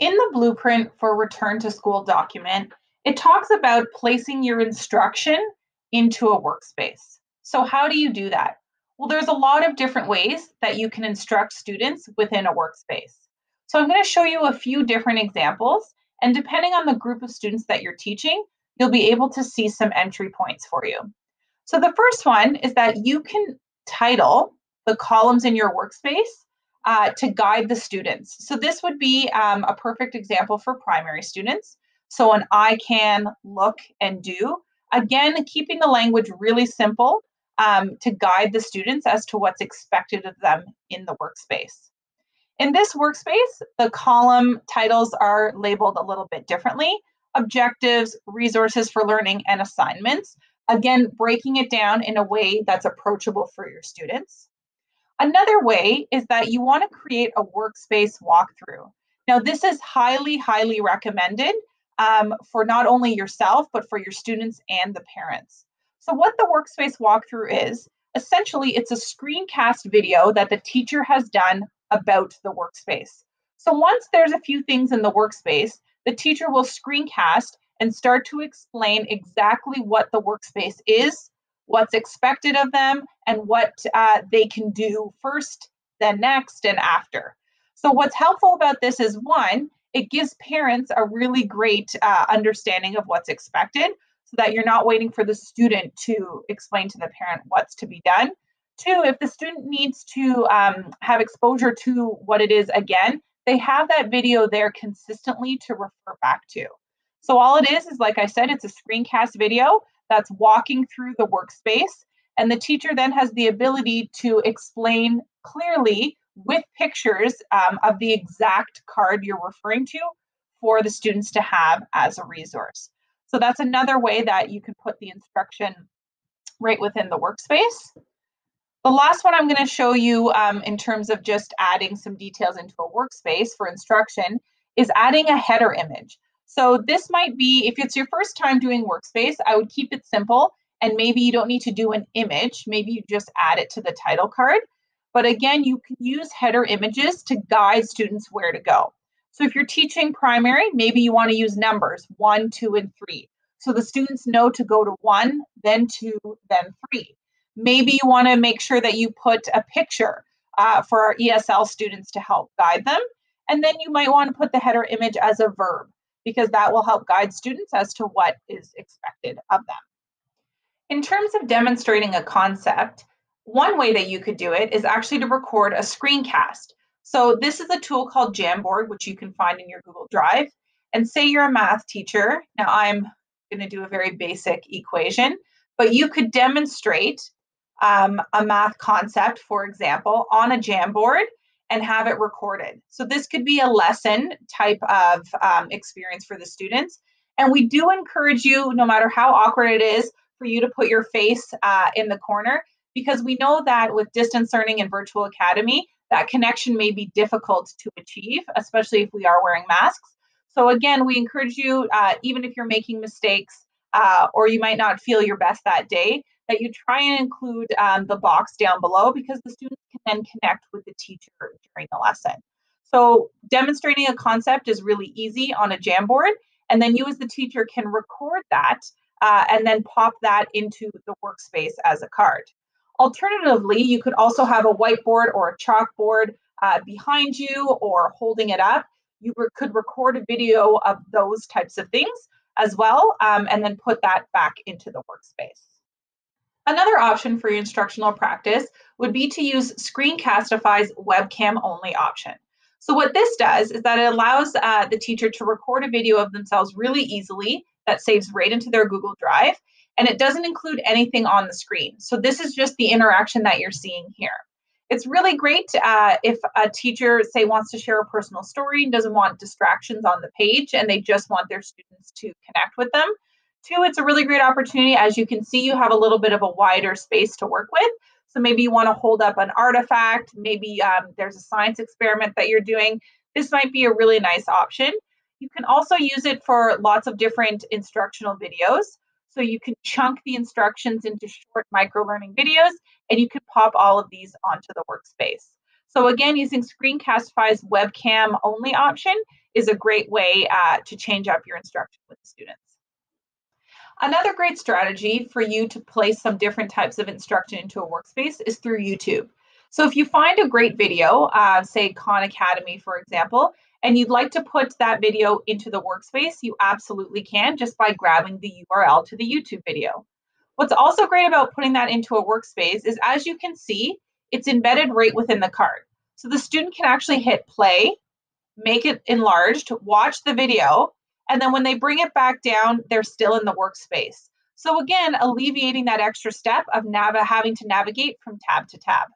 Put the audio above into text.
In the blueprint for return to school document, it talks about placing your instruction into a workspace. So, how do you do that? Well, there's a lot of different ways that you can instruct students within a workspace. So, I'm going to show you a few different examples, and depending on the group of students that you're teaching, you'll be able to see some entry points for you. So, the first one is that you can title the columns in your workspace uh, to guide the students. So this would be um, a perfect example for primary students. So an I can, look, and do. Again, keeping the language really simple um, to guide the students as to what's expected of them in the workspace. In this workspace, the column titles are labeled a little bit differently. Objectives, resources for learning, and assignments. Again, breaking it down in a way that's approachable for your students. Another way is that you want to create a workspace walkthrough. Now, this is highly, highly recommended um, for not only yourself, but for your students and the parents. So, what the workspace walkthrough is essentially, it's a screencast video that the teacher has done about the workspace. So, once there's a few things in the workspace, the teacher will screencast and start to explain exactly what the workspace is, what's expected of them, and what uh, they can do first, then next, and after. So, what's helpful about this is one, it gives parents a really great uh, understanding of what's expected so that you're not waiting for the student to explain to the parent what's to be done. Two, if the student needs to um, have exposure to what it is again, they have that video there consistently to refer back to. So, all it is is, like I said, it's a screencast video that's walking through the workspace. And the teacher then has the ability to explain clearly with pictures um, of the exact card you're referring to for the students to have as a resource. So that's another way that you can put the instruction right within the workspace. The last one I'm going to show you um, in terms of just adding some details into a workspace for instruction is adding a header image. So this might be, if it's your first time doing Workspace, I would keep it simple and maybe you don't need to do an image. Maybe you just add it to the title card. But again, you can use header images to guide students where to go. So if you're teaching primary, maybe you want to use numbers one, two, and three. So the students know to go to one, then two, then three. Maybe you want to make sure that you put a picture uh, for our ESL students to help guide them. And then you might want to put the header image as a verb because that will help guide students as to what is expected of them. In terms of demonstrating a concept, one way that you could do it is actually to record a screencast. So this is a tool called Jamboard, which you can find in your Google Drive. And say you're a math teacher. Now I'm going to do a very basic equation, but you could demonstrate um, a math concept, for example, on a Jamboard and have it recorded. So this could be a lesson type of um, experience for the students. And we do encourage you, no matter how awkward it is, for you to put your face uh, in the corner because we know that with distance learning and virtual academy, that connection may be difficult to achieve, especially if we are wearing masks. So again, we encourage you, uh, even if you're making mistakes uh, or you might not feel your best that day, that you try and include um, the box down below because the students can then connect with the teacher during the lesson. So demonstrating a concept is really easy on a Jamboard, and then you as the teacher can record that uh, and then pop that into the workspace as a card. Alternatively, you could also have a whiteboard or a chalkboard uh, behind you or holding it up. You re- could record a video of those types of things as well, um, and then put that back into the workspace. Another option for your instructional practice would be to use Screencastify's webcam only option. So what this does is that it allows uh, the teacher to record a video of themselves really easily that saves right into their Google Drive, and it doesn't include anything on the screen. So this is just the interaction that you're seeing here. It's really great uh, if a teacher, say, wants to share a personal story and doesn't want distractions on the page and they just want their students to connect with them. Two, it's a really great opportunity. As you can see, you have a little bit of a wider space to work with. So maybe you want to hold up an artifact, maybe um, there's a science experiment that you're doing. This might be a really nice option. You can also use it for lots of different instructional videos. So you can chunk the instructions into short micro learning videos and you could pop all of these onto the workspace. So again, using Screencastify's webcam only option is a great way uh, to change up your instruction with students. Another great strategy for you to place some different types of instruction into a workspace is through YouTube. So if you find a great video, uh, say Khan Academy, for example, and you'd like to put that video into the workspace, you absolutely can just by grabbing the URL to the YouTube video. What's also great about putting that into a workspace is as you can see, it's embedded right within the card. So the student can actually hit play, make it enlarged, watch the video, and then when they bring it back down, they're still in the workspace. So again, alleviating that extra step of nav- having to navigate from tab to tab.